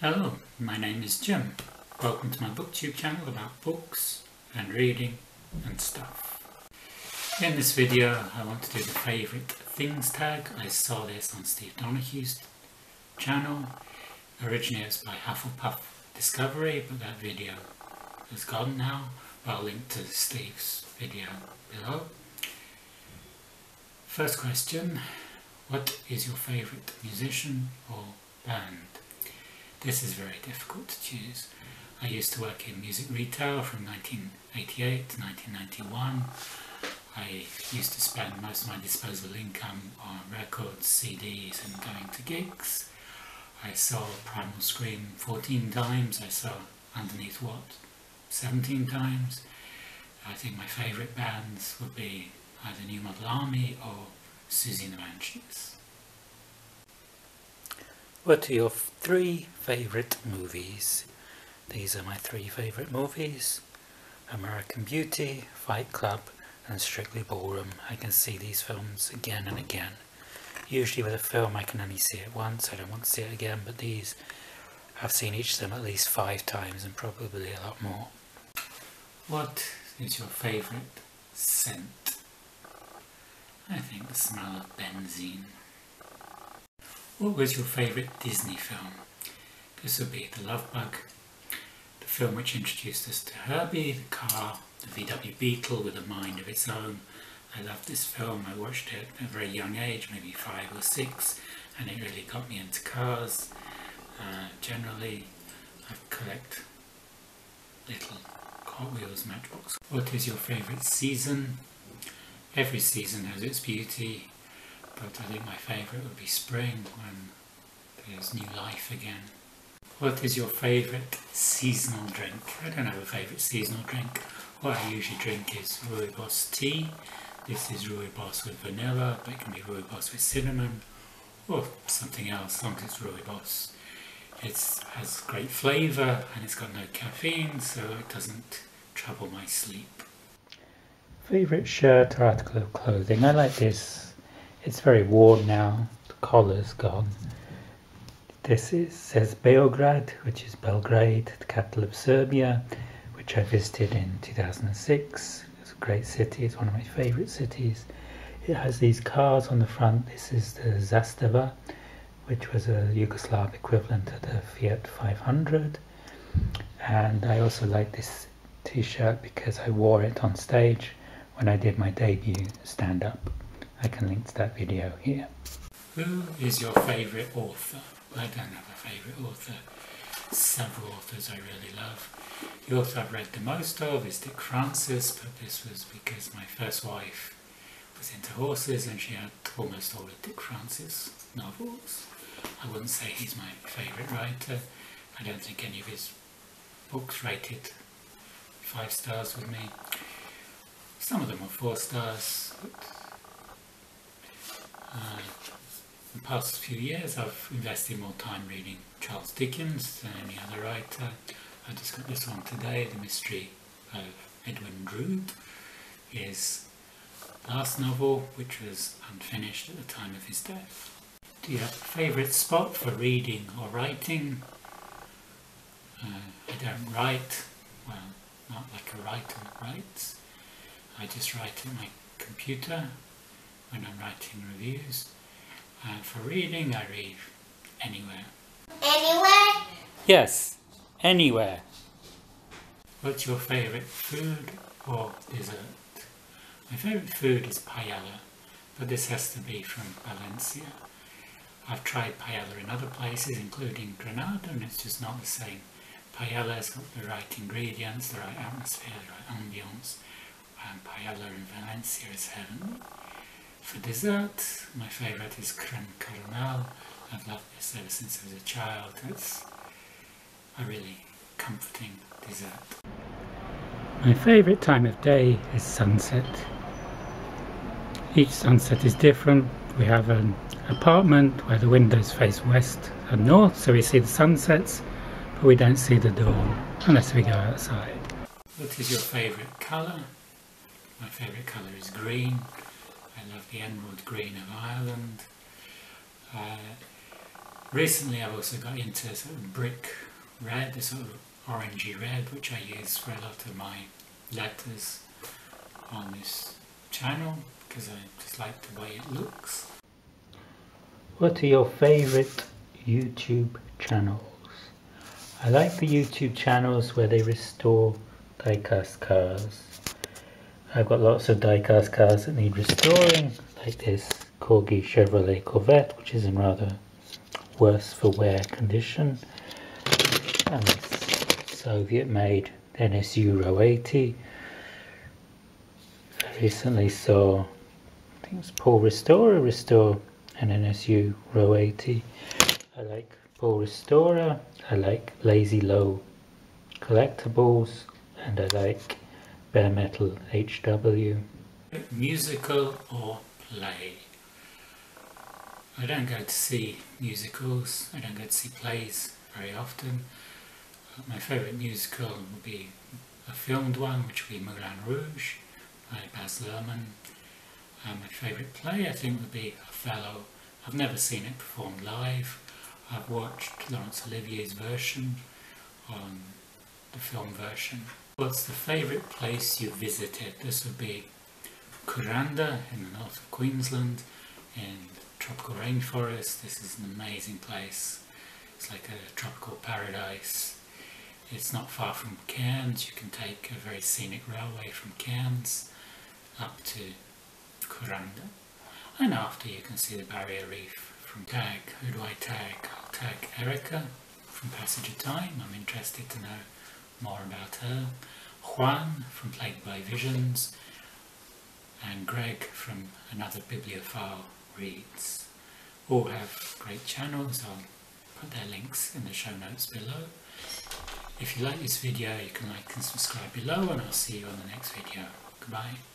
Hello, my name is Jim. Welcome to my booktube channel about books and reading and stuff. In this video I want to do the favourite things tag. I saw this on Steve Donoghue's channel. Originally it was by Hufflepuff Discovery but that video is gone now. I'll link to Steve's video below. First question, what is your favourite musician or band? This is very difficult to choose. I used to work in music retail from 1988 to 1991. I used to spend most of my disposable income on records, CDs and going to gigs. I saw Primal Scream 14 times, I saw Underneath What 17 times. I think my favourite bands would be either New Model Army or Siouxsie and the Banshees. What are your three favourite movies? These are my three favourite movies. American Beauty, Fight Club and Strictly Ballroom. I can see these films again and again. Usually with a film I can only see it once, I don't want to see it again, but these I've seen each of them at least five times and probably a lot more. What is your favourite scent? I think the smell of benzene. What was your favourite Disney film? This would be The Love Bug, the film which introduced us to Herbie, the car, the VW Beetle with a mind of its own. I loved this film, I watched it at a very young age, maybe five or six, and it really got me into cars. Uh, generally, I collect little Hot Matchbox. What is your favourite season? Every season has its beauty, but I think my favourite would be spring when there's new life again. What is your favourite seasonal drink? I don't have a favourite seasonal drink. What I usually drink is Rooibos tea. This is Rooibos with vanilla, but it can be Rooibos with cinnamon or something else, as long as it's Rooibos. It has great flavour and it's got no caffeine, so it doesn't trouble my sleep. Favourite shirt or article of clothing? I like this. It's very worn now. The collar's gone. This is, says Beograd, which is Belgrade, the capital of Serbia, which I visited in 2006. It's a great city. It's one of my favourite cities. It has these cars on the front. This is the Zastava, which was a Yugoslav equivalent to the Fiat 500. And I also like this t-shirt because I wore it on stage when I did my debut stand-up. I can link to that video here. Who is your favourite author? I don't have a favourite author. Several authors I really love. The author I've read the most of is Dick Francis, but this was because my first wife was into horses and she had almost all of Dick Francis novels. I wouldn't say he's my favourite writer. I don't think any of his books rated five stars with me. Some of them were four stars. But, uh, the past few years I've invested more time reading Charles Dickens than any other writer. I just got this one today, The Mystery of Edwin Drood, his last novel, which was unfinished at the time of his death. Do you have a favourite spot for reading or writing? Uh, I don't write, well, not like a writer writes. I just write on my computer when I'm writing reviews. And for reading, I read anywhere. Anywhere? Yes, anywhere. What's your favourite food or dessert? My favourite food is paella, but this has to be from Valencia. I've tried paella in other places, including Granada, and it's just not the same. Paella's got the right ingredients, the right atmosphere, the right ambience, and paella in Valencia is heavenly. For dessert, my favourite is creme caramel. I've loved this ever since I was a child. It's a really comforting dessert. My favourite time of day is sunset. Each sunset is different. We have an apartment where the windows face west and north, so we see the sunsets but we don't see the dawn unless we go outside. What is your favourite colour? My favourite colour is green. I love the emerald green of Ireland. Uh, Recently I've also got into sort of brick red, the sort of orangey red, which I use for a lot of my letters on this channel because I just like the way it looks. What are your favourite YouTube channels? I like the YouTube channels where they restore diecast cars. I've got lots of diecast cars that need restoring, like this Corgi Chevrolet Corvette, which is in rather worse for wear condition. And this Soviet-made NSU Ro 80. I recently saw, I think it's Paul Restorer restore an NSU Ro 80. I like Paul Restorer, I like Lazi-Low collectibles, and I like Bare Metal HW. Musical or play? I don't go to see musicals, I don't go to see plays very often. My favourite musical would be a filmed one, which would be Moulin Rouge by Baz Luhrmann. Uh, my favourite play, I think, would be Othello. I've never seen it performed live. I've watched Laurence Olivier's version on the film version. What's the favourite place you visited? This would be Kuranda in the north of Queensland in the tropical rainforest. This is an amazing place. It's like a tropical paradise. It's not far from Cairns. You can take a very scenic railway from Cairns up to Kuranda. And after you can see the barrier reef from tag. Who do I tag? I'll tag Erica from Passage of Time. I'm interested to know more about her. Juan from Plagued by Visions and Greg from Another Bibliophile Reads. All have great channels, I'll put their links in the show notes below. If you like this video you can like and subscribe below and I'll see you on the next video. Goodbye.